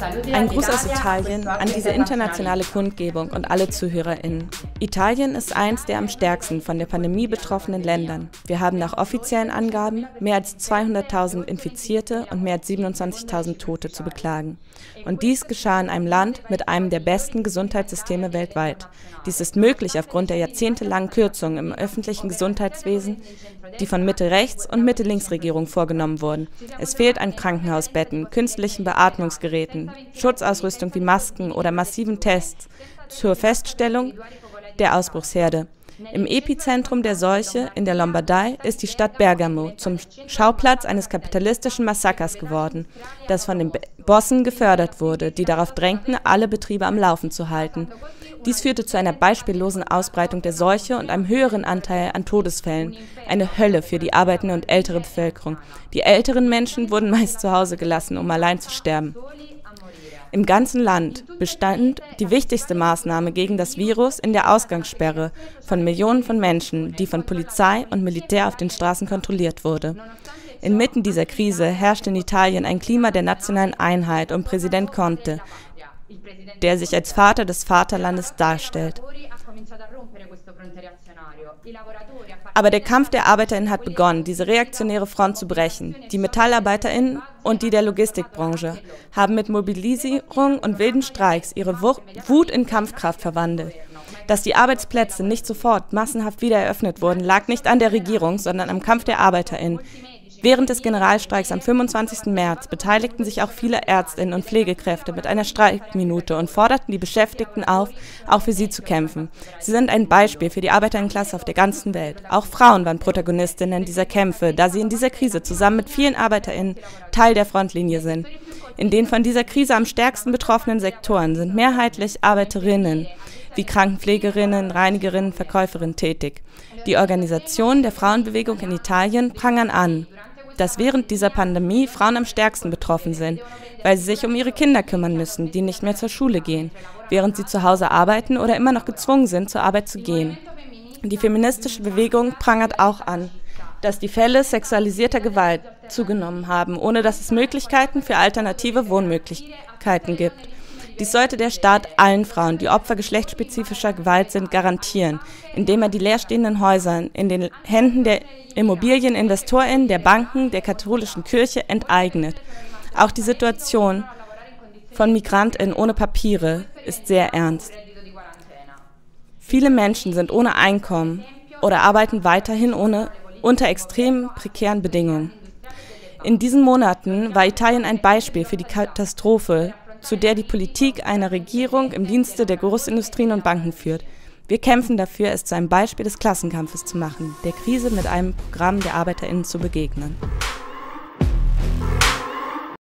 Ein Gruß aus Italien an diese internationale Kundgebung und alle ZuhörerInnen. Italien ist eins der am stärksten von der Pandemie betroffenen Ländern. Wir haben nach offiziellen Angaben mehr als 200.000 Infizierte und mehr als 27.000 Tote zu beklagen. Und dies geschah in einem Land mit einem der besten Gesundheitssysteme weltweit. Dies ist möglich aufgrund der jahrzehntelangen Kürzungen im öffentlichen Gesundheitswesen, die von Mitte-Rechts- und Mitte-Links-Regierung vorgenommen wurden. Es fehlt an Krankenhausbetten, künstlichen Beatmungsgeräten, Schutzausrüstung wie Masken oder massiven Tests zur Feststellung der Ausbruchsherde. Im Epizentrum der Seuche in der Lombardei ist die Stadt Bergamo zum Schauplatz eines kapitalistischen Massakers geworden, das von den Bossen gefördert wurde, die darauf drängten, alle Betriebe am Laufen zu halten. Dies führte zu einer beispiellosen Ausbreitung der Seuche und einem höheren Anteil an Todesfällen. Eine Hölle für die arbeitende und ältere Bevölkerung. Die älteren Menschen wurden meist zu Hause gelassen, um allein zu sterben. Im ganzen Land bestand die wichtigste Maßnahme gegen das Virus in der Ausgangssperre von Millionen von Menschen, die von Polizei und Militär auf den Straßen kontrolliert wurde. Inmitten dieser Krise herrscht in Italien ein Klima der nationalen Einheit und Präsident Conte, der sich als Vater des Vaterlandes darstellt. Aber der Kampf der ArbeiterInnen hat begonnen, diese reaktionäre Front zu brechen. Die MetallarbeiterInnen und die der Logistikbranche haben mit Mobilisierung und wilden Streiks ihre Wut in Kampfkraft verwandelt. Dass die Arbeitsplätze nicht sofort massenhaft wieder eröffnet wurden, lag nicht an der Regierung, sondern am Kampf der ArbeiterInnen, Während des Generalstreiks am 25. März beteiligten sich auch viele Ärztinnen und Pflegekräfte mit einer Streikminute und forderten die Beschäftigten auf, auch für sie zu kämpfen. Sie sind ein Beispiel für die Arbeiterinnenklasse auf der ganzen Welt. Auch Frauen waren Protagonistinnen dieser Kämpfe, da sie in dieser Krise zusammen mit vielen Arbeiterinnen Teil der Frontlinie sind. In den von dieser Krise am stärksten betroffenen Sektoren sind mehrheitlich Arbeiterinnen wie Krankenpflegerinnen, Reinigerinnen, Verkäuferinnen tätig. Die Organisation der Frauenbewegung in Italien prangern an, dass während dieser Pandemie Frauen am stärksten betroffen sind, weil sie sich um ihre Kinder kümmern müssen, die nicht mehr zur Schule gehen, während sie zu Hause arbeiten oder immer noch gezwungen sind, zur Arbeit zu gehen. Die feministische Bewegung prangert auch an, dass die Fälle sexualisierter Gewalt zugenommen haben, ohne dass es Möglichkeiten für alternative Wohnmöglichkeiten gibt. Dies sollte der Staat allen Frauen, die Opfer geschlechtsspezifischer Gewalt sind, garantieren, indem er die leerstehenden Häuser in den Händen der Immobilieninvestorinnen, der Banken, der katholischen Kirche enteignet. Auch die Situation von Migrantinnen ohne Papiere ist sehr ernst. Viele Menschen sind ohne Einkommen oder arbeiten weiterhin ohne, unter extrem prekären Bedingungen. In diesen Monaten war Italien ein Beispiel für die Katastrophe, zu der die Politik einer Regierung im Dienste der Großindustrien und Banken führt. Wir kämpfen dafür, es zu einem Beispiel des Klassenkampfes zu machen, der Krise mit einem Programm der ArbeiterInnen zu begegnen.